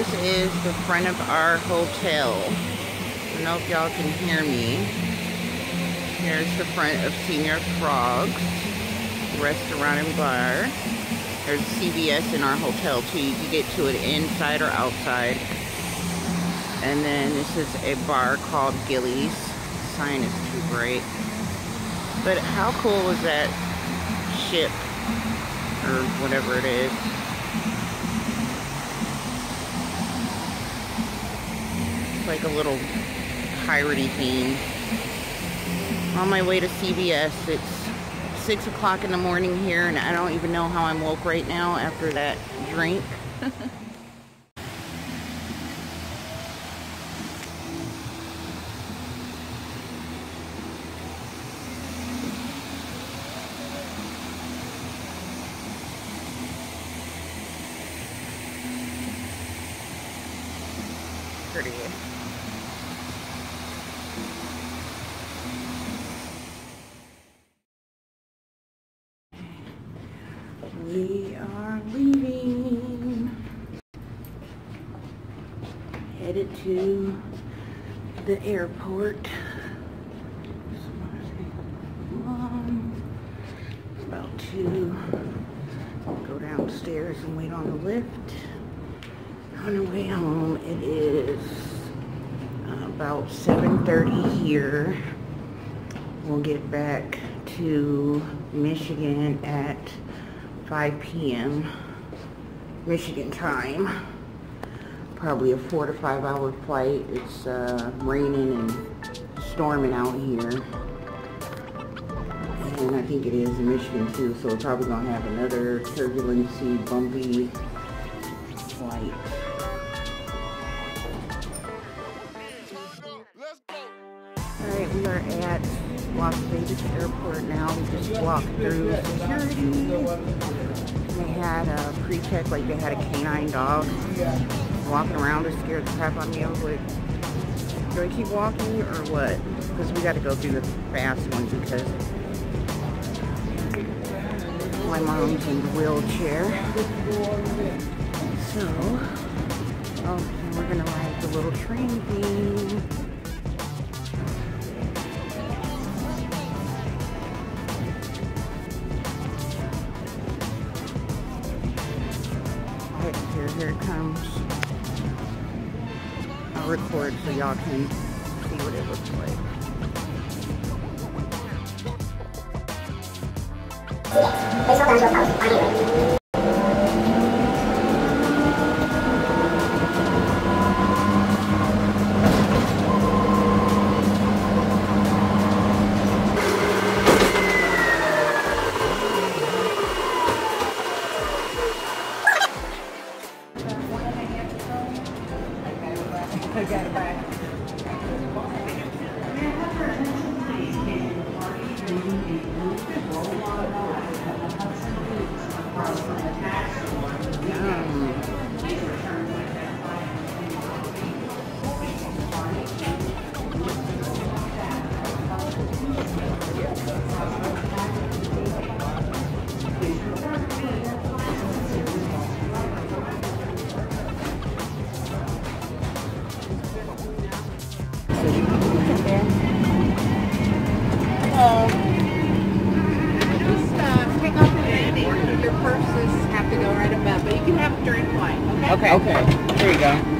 This is the front of our hotel. I don't know if y'all can hear me. Here's the front of Señor Frog's Restaurant and Bar. There's CVS in our hotel too. You can get to it inside or outside. And then this is a bar called Gilley's. Sign is too bright. But how cool is that ship? Or whatever it is. Like a little piratey theme. On my way to CVS. It's 6 o'clock in the morning here and I don't even know how I'm woke right now after that drink. Pretty. We are leaving. Headed to the airport. About to go downstairs and wait on the Lyft. On the way home, it is about 7.30 here. We'll get back to Michigan at 5 p.m. Michigan time. Probably a four to five hour flight. It's uh, raining and storming out here. And I think it is in Michigan too, so we're probably gonna have another turbulency, bumpy flight. Alright, we are at Las Vegas Airport now. We just walked through security. They had a pre-check, like they had a canine dog walking around to scare the crap out of me. I was like, do I keep walking or what? Because we got to go through the fast one because my mom's in the wheelchair. So, oh, we're going to ride the little train thing. Here, it comes. I'll record so y'all can see what it looks like. Can look at that. Just uh, pick up the landing. Your purses have to go right above, but you can have it during flight, okay? Okay. Okay. Here you go.